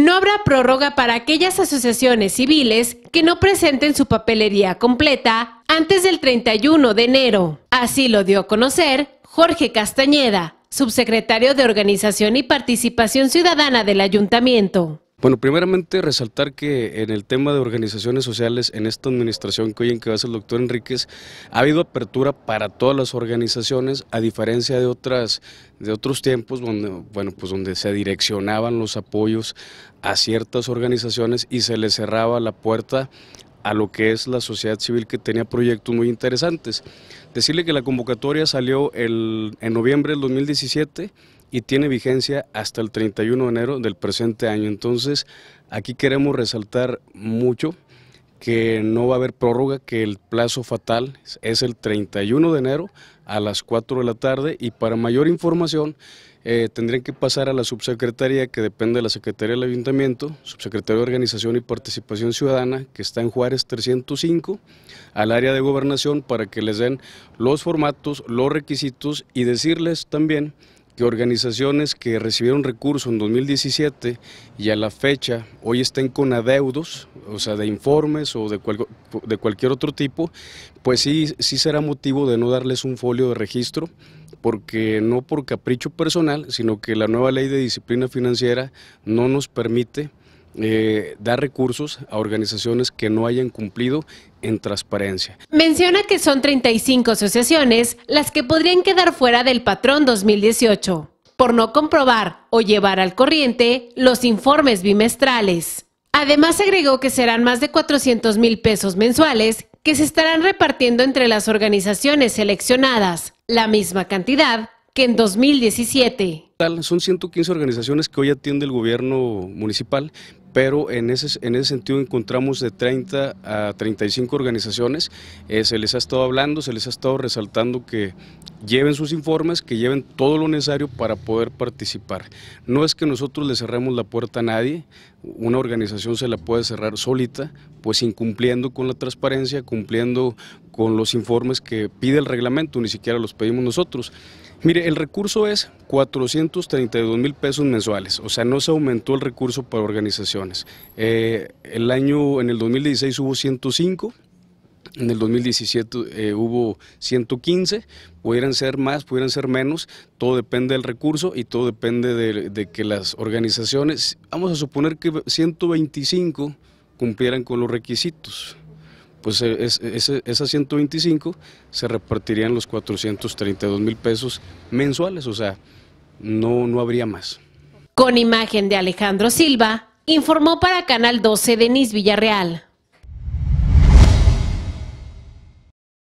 No habrá prórroga para aquellas asociaciones civiles que no presenten su papelería completa antes del 31 de enero. Así lo dio a conocer Jorge Castañeda, subsecretario de Organización y Participación Ciudadana del Ayuntamiento. Bueno, primeramente resaltar que en el tema de organizaciones sociales, en esta administración que hoy encabeza el doctor Enríquez, ha habido apertura para todas las organizaciones, a diferencia de otras, de otros tiempos donde, bueno, pues donde se direccionaban los apoyos a ciertas organizaciones y se les cerraba la puerta a lo que es la sociedad civil que tenía proyectos muy interesantes. Decirle que la convocatoria salió el, en noviembre del 2017 y tiene vigencia hasta el 31 de enero del presente año. Entonces, aquí queremos resaltar mucho que no va a haber prórroga, que el plazo fatal es el 31 de enero a las 4 de la tarde y para mayor información eh, tendrían que pasar a la subsecretaría que depende de la Secretaría del Ayuntamiento, Subsecretaría de Organización y Participación Ciudadana, que está en Juárez 305, al área de gobernación para que les den los formatos, los requisitos y decirles también que organizaciones que recibieron recursos en 2017 y a la fecha hoy estén con adeudos, o sea, de informes o de, de cualquier otro tipo, pues sí, sí será motivo de no darles un folio de registro, porque no por capricho personal, sino que la nueva ley de disciplina financiera no nos permite eh, dar recursos a organizaciones que no hayan cumplido en transparencia. Menciona que son 35 asociaciones las que podrían quedar fuera del patrón 2018 por no comprobar o llevar al corriente los informes bimestrales. Además agregó que serán más de 400 mil pesos mensuales que se estarán repartiendo entre las organizaciones seleccionadas, la misma cantidad que en 2017. Son 115 organizaciones que hoy atiende el gobierno municipal, pero en ese, en ese sentido encontramos de 30 a 35 organizaciones, eh, se les ha estado hablando, se les ha estado resaltando que lleven sus informes, que lleven todo lo necesario para poder participar. No es que nosotros le cerremos la puerta a nadie, una organización se la puede cerrar solita, pues incumpliendo con la transparencia, cumpliendo con los informes que pide el reglamento, ni siquiera los pedimos nosotros. Mire, el recurso es 432 mil pesos mensuales, o sea, no se aumentó el recurso para organizaciones. Eh, el año, en el 2016 hubo 105, en el 2017 eh, hubo 115, pudieran ser más, pudieran ser menos, todo depende del recurso y todo depende de, que las organizaciones, vamos a suponer que 125 cumplieran con los requisitos pues es, esas 125 se repartirían los 432 mil pesos mensuales, o sea, no, no habría más. Con imagen de Alejandro Silva, informó para Canal 12 Denis Villarreal.